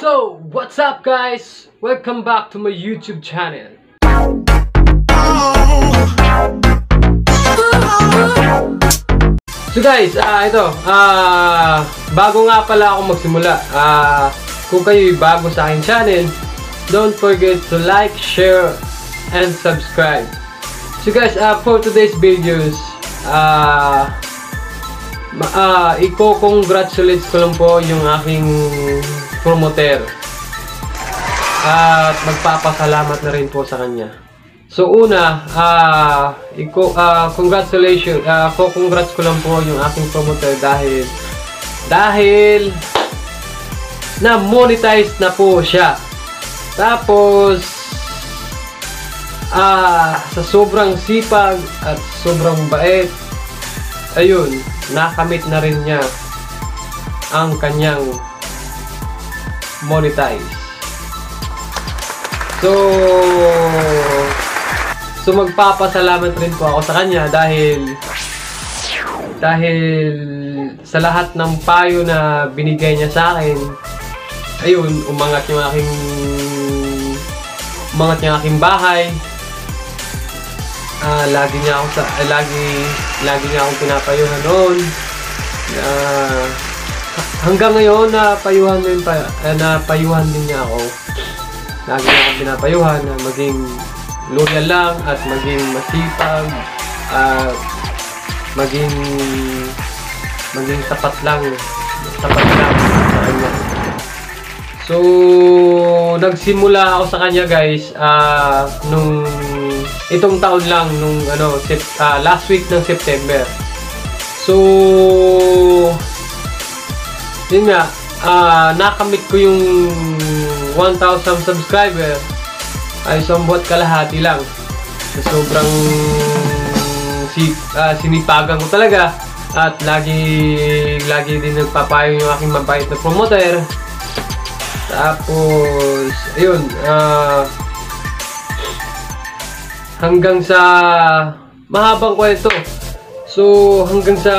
So, what's up guys? Welcome back to my YouTube channel. So guys, ah ito, ah bago nga pala ako magsimula. Ah kung kayo'y bago sa aking channel, don't forget to like, share, and subscribe. So guys, uh, for today's videos, ah ma- ah i-congratulate ko lang po yung aking promoter. At magpapasalamat na rin po sa kanya. So una, ah iko ah congratulations, ah ko congrats ko lang po yung aking promoter dahil dahil na monetize na po siya. Tapos ah sa sobrang sipag at sobrang bait ayun, nakamit na rin niya ang kanyang monetize. So, so magpapasalamat rin po ako sa kanya dahil dahil sa lahat ng payo na binigay niya sa akin, ayun, umangat yung aking umangat yung aking bahay. Ah, lagi niya ako sa eh, lagi lagi niya akong pinapayuhan noon. Ah, hanggang ngayon na payuhan din pa eh, na payuhan din niya ako. Lagi niya akong pinapayuhan na maging loyal lang at maging masipag at maging maging tapat lang tapat lang sa kanya. So, nagsimula ako sa kanya guys ah nung itong taon lang nung ano sep, ah, last week ng September. So, yun nga, ah nakamit ko yung 1,000 subscriber ay somewhat kalahati lang. Sa sobrang si, ah, sinipagan ko talaga at lagi lagi din nagpapayo yung aking mabait na promoter. Tapos, ayun, ah hanggang sa mahabang kwento. So, hanggang sa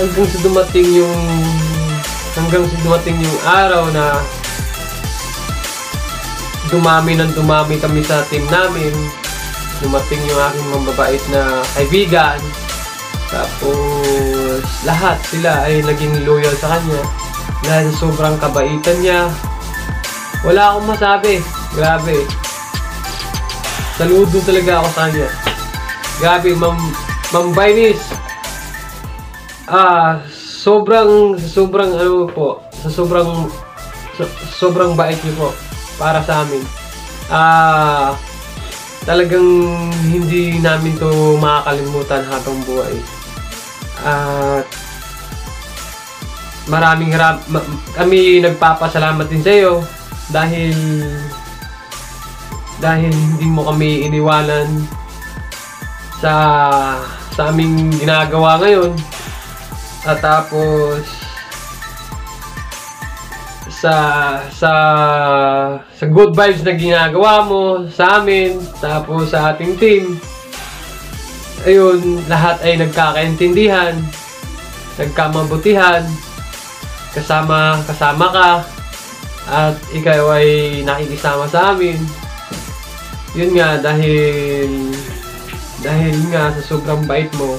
hanggang sa dumating yung hanggang sa dumating yung araw na dumami ng dumami kami sa team namin. Dumating yung aking mababait na kaibigan. Tapos, lahat sila ay naging loyal sa kanya. Dahil sobrang kabaitan niya. Wala akong masabi. Grabe. Saludo talaga ako sa kanya. Grabe, Ma'am Ma'am Vainis. Ah, sobrang sobrang ano po, sa sobrang so- sobrang bait niyo po para sa amin. Ah, talagang hindi namin to makakalimutan habang buhay. At maraming ram- ma- kami nagpapasalamat din sa iyo dahil dahil hindi mo kami iniwanan sa sa aming ginagawa ngayon at tapos sa sa sa good vibes na ginagawa mo sa amin tapos sa ating team ayun lahat ay nagkakaintindihan nagkamabutihan kasama kasama ka at ikaw ay nakikisama sa amin. Yun nga dahil dahil nga sa sobrang bait mo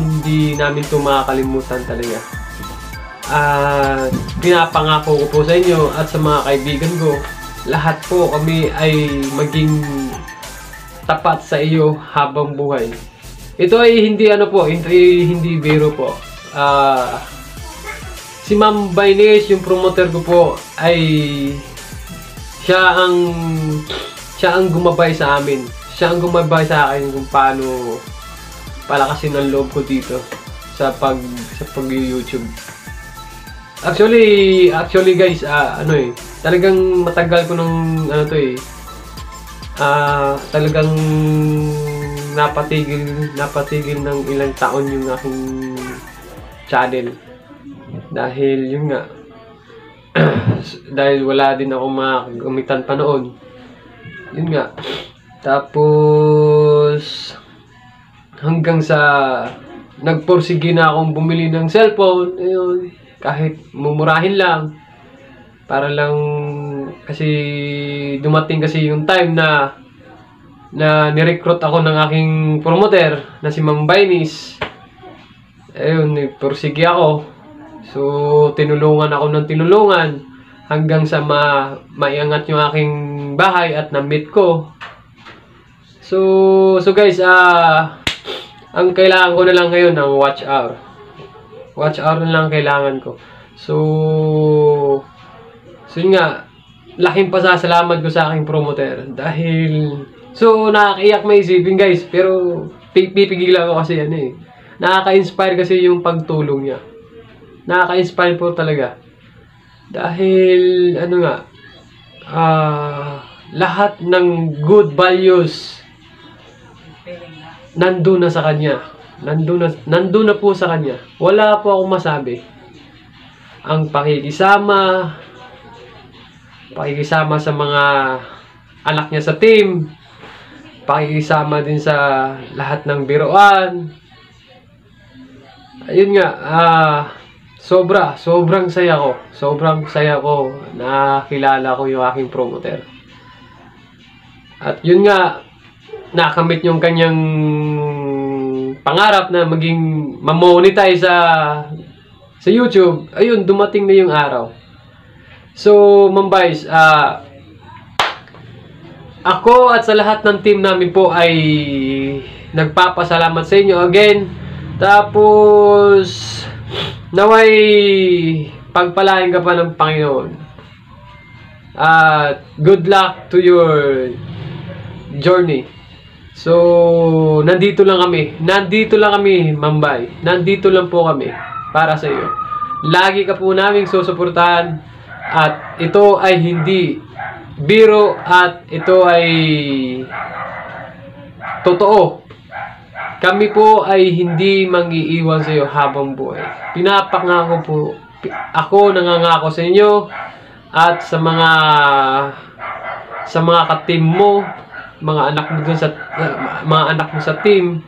hindi namin ito makakalimutan talaga. At pinapangako ko po sa inyo at sa mga kaibigan ko lahat po kami ay maging tapat sa iyo habang buhay. Ito ay hindi ano po hindi, hindi biro po. Ah si Ma'am Baines yung promoter ko po ay siya ang siya ang gumabay sa amin. Siya ang gumabay sa akin kung paano palakasin ang loob ko dito sa pag sa pag-YouTube. Actually, actually guys, ah, ano eh, talagang matagal ko nung ano to eh. Ah, talagang napatigil, napatigil ng ilang taon yung aking channel. Dahil yun nga, dahil wala din ako makagamitan pa noon. Yun nga. Tapos, hanggang sa nagporsige na akong bumili ng cellphone, ayun, kahit mumurahin lang para lang kasi dumating kasi yung time na na nirecruit ako ng aking promoter na si Ma'am Bainis. Ayun, pursige ako. So, tinulungan ako ng tinulungan hanggang sa ma maiangat yung aking bahay at na-meet ko. So, so guys, ah ang kailangan ko na lang ngayon ng watch hour. Watch hour na lang kailangan ko. So, so yun nga, laking pasasalamat ko sa aking promoter. Dahil so nakakaiyak may isipin guys. Pero pi- pipigilan ko kasi ano eh. Nakaka-inspire kasi yung pagtulong niya. Nakaka-inspire po talaga. Dahil ano nga ah lahat ng good values nandun na sa kanya nandun na, nandun na po sa kanya wala po akong masabi ang pakikisama pakikisama sa mga anak niya sa team, pakikisama din sa lahat ng biroan. Ayun nga, ah, sobra, sobrang saya ko. Sobrang saya ko na kilala ko yung aking promoter. At yun nga, nakamit yung kanyang pangarap na maging mamonetize sa sa YouTube. Ayun, dumating na yung araw. So, Mambays, ah ako at sa lahat ng team namin po ay nagpapasalamat sa inyo again. Tapos, naway pagpalain ka pa ng Panginoon. At good luck to your journey. So, nandito lang kami. Nandito lang kami, Mambay. Nandito lang po kami para sa iyo. Lagi ka po naming susuportahan at ito ay hindi biro at ito ay totoo. Kami po ay hindi mangiiwan sa iyo habang buhay. Pinapangako po, ako nangangako sa inyo at sa mga sa mga ka-team mo, mga anak mo dun sa mga anak mo sa team.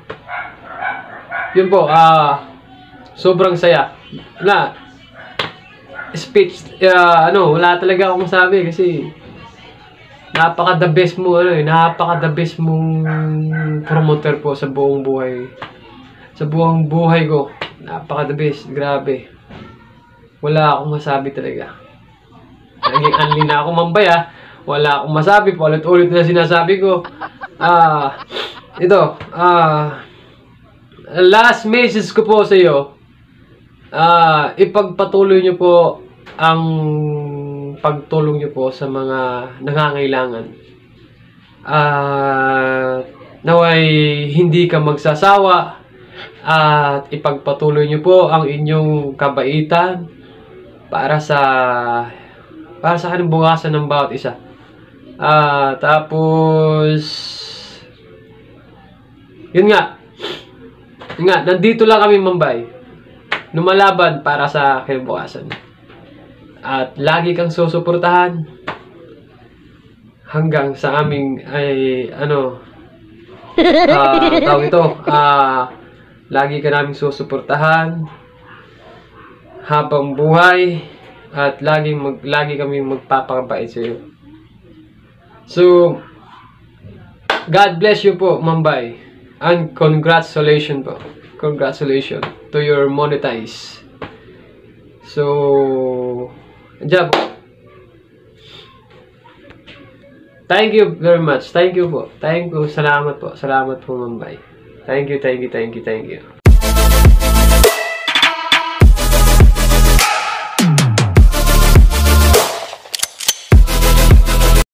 Yun po, ah sobrang saya. Na speech ah, ano, wala talaga akong masabi kasi napaka the best mo ano eh, napaka the best mong promoter po sa buong buhay. Sa buong buhay ko, napaka the best, grabe. Wala akong masabi talaga. Naging unli na ako mambay ah. Wala akong masabi, paulit-ulit na sinasabi ko. Ah, ito, ah, last message ko po sa iyo. Ah, ipagpatuloy niyo po ang pagtulong niyo po sa mga nangangailangan. Ah, naway hindi ka magsasawa at ipagpatuloy niyo po ang inyong kabaitan para sa para sa kinabukasan ng bawat isa. Ah, tapos yun nga. Yun nga, nandito lang kami Mambay. Lumalaban para sa kinabukasan. At lagi kang susuportahan hanggang sa aming ay ano ah tawag ito ah lagi ka naming susuportahan habang buhay at laging mag lagi kami magpapakabait sa iyo. So God bless you po, Mambay. And congratulations po. Congratulations to your monetize. So, job. Thank you very much. Thank you po. Thank you. Salamat po. Salamat po, Mambay. Thank you, thank you, thank you, thank you.